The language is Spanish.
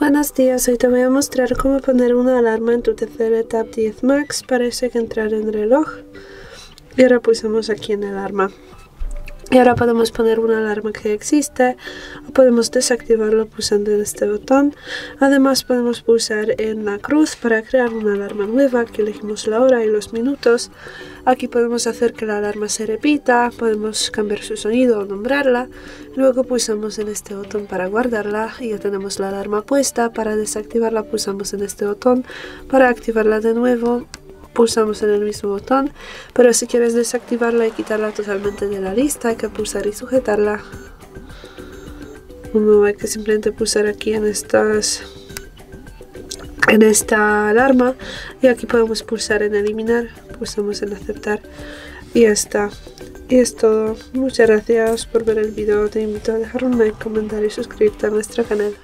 Buenos días, hoy te voy a mostrar cómo poner una alarma en tu Tab 10 Max. Parece que entrar en reloj. Y ahora pulsamos aquí en alarma. Y ahora podemos poner una alarma que existe o podemos desactivarlo pulsando en este botón. Además podemos pulsar en la cruz para crear una alarma nueva. Aquí elegimos la hora y los minutos. Aquí podemos hacer que la alarma se repita, podemos cambiar su sonido o nombrarla. Luego pulsamos en este botón para guardarla y ya tenemos la alarma puesta. Para desactivarla pulsamos en este botón. Para activarla de nuevo pulsamos en el mismo botón, pero si quieres desactivarla y quitarla totalmente de la lista hay que pulsar y sujetarla. No hay que simplemente pulsar aquí en estas en esta alarma y aquí podemos pulsar en eliminar, pulsamos en aceptar y ya está. Y es todo. Muchas gracias por ver el vídeo. Te invito a dejar un like, comentar y suscribirte a nuestro canal.